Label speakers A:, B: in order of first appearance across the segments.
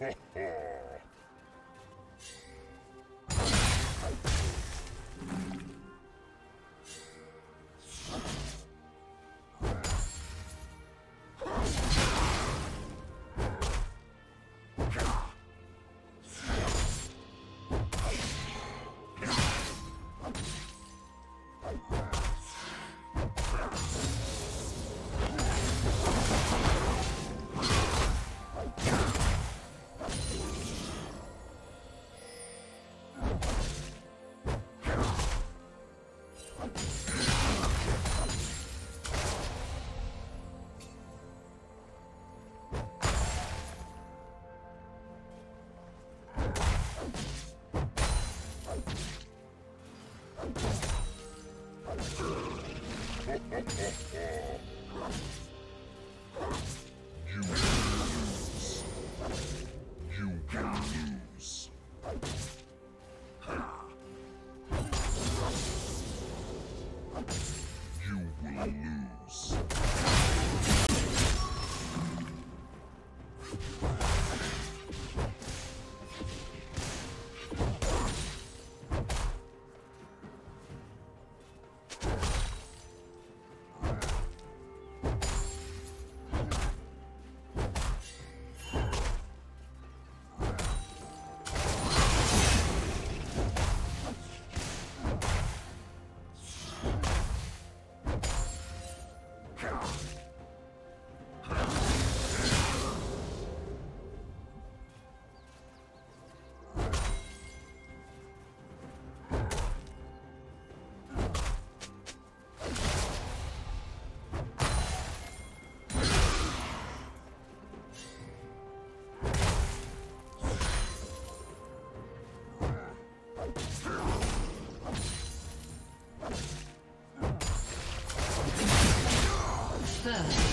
A: Ho ho! kill.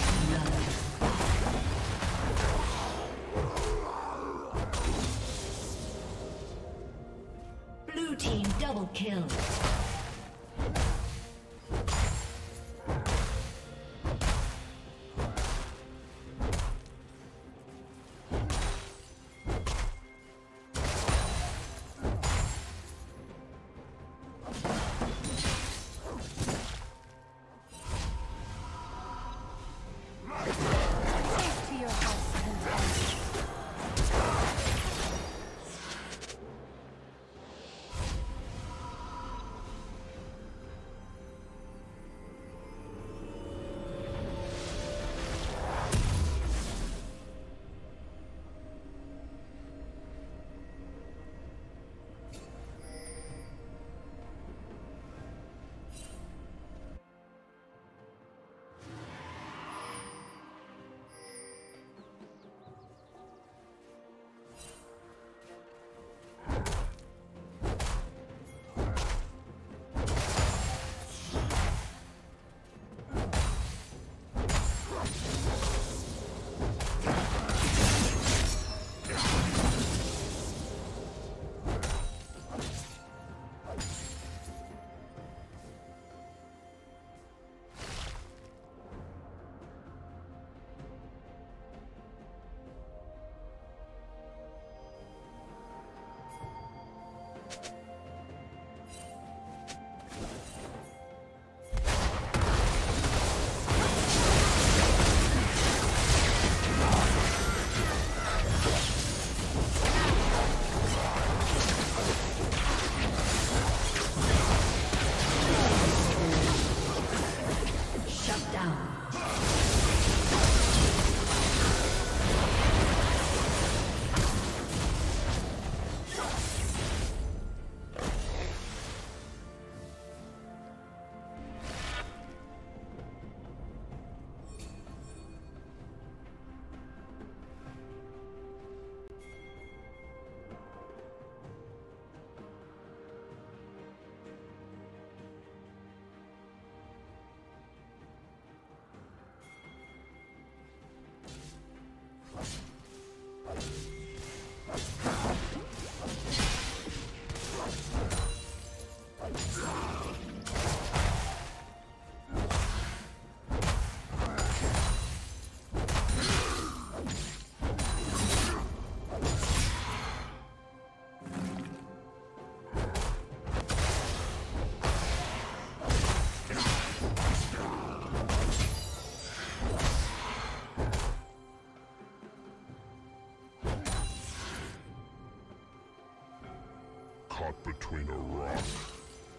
A: Between a rock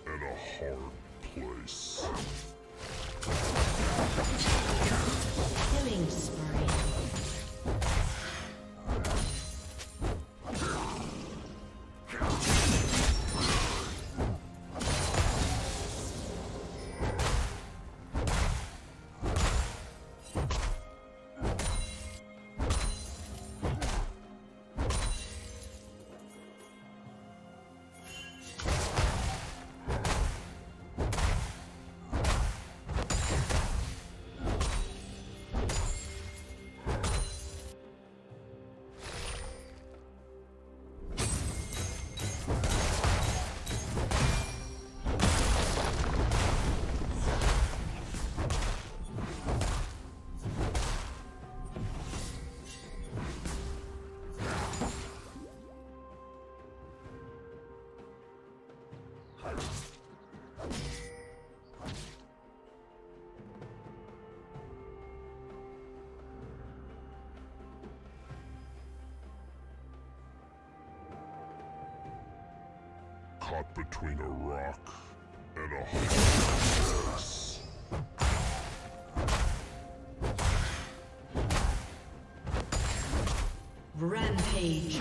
A: and a hard place.
B: Killing spree.
A: Caught between a rock and a hard place.
B: Rampage.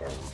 A: And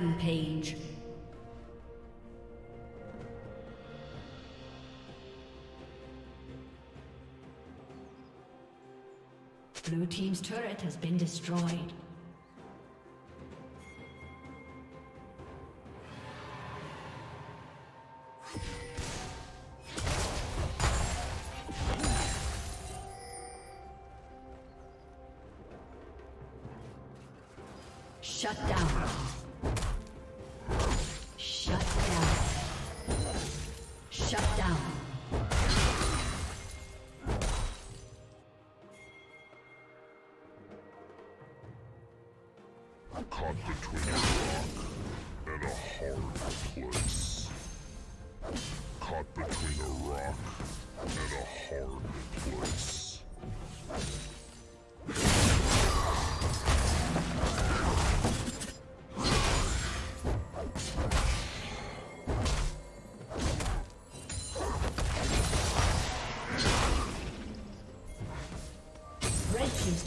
B: Rampage. Blue Team's turret has been destroyed. Shut down.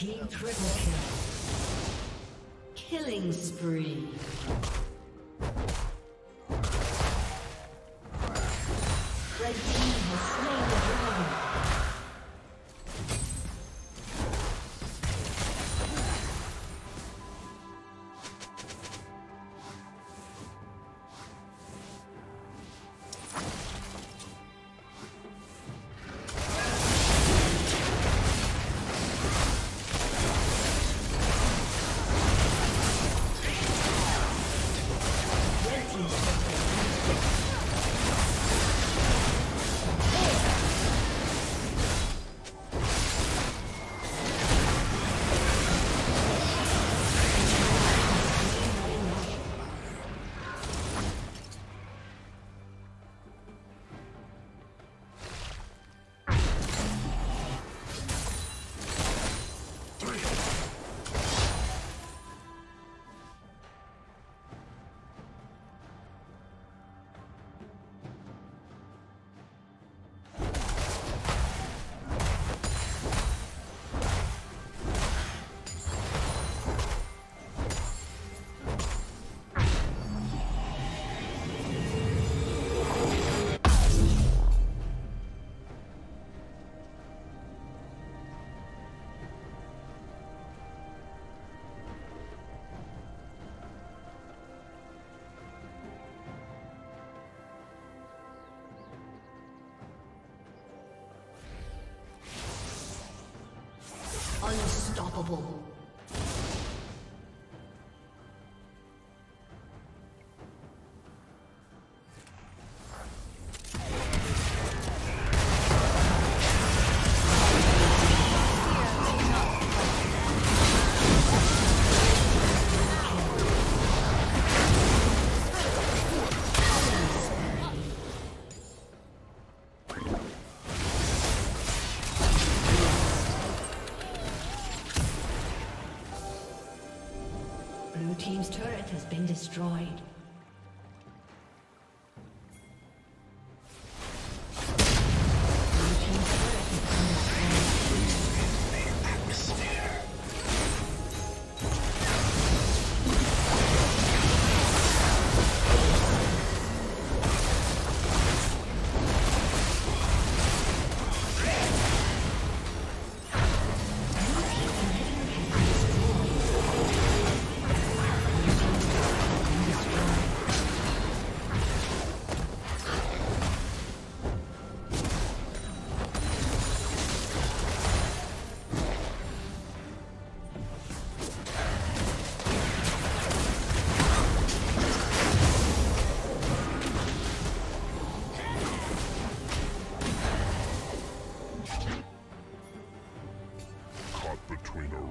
B: Triple kill. Killing spree. Unstoppable. Destroyed. between a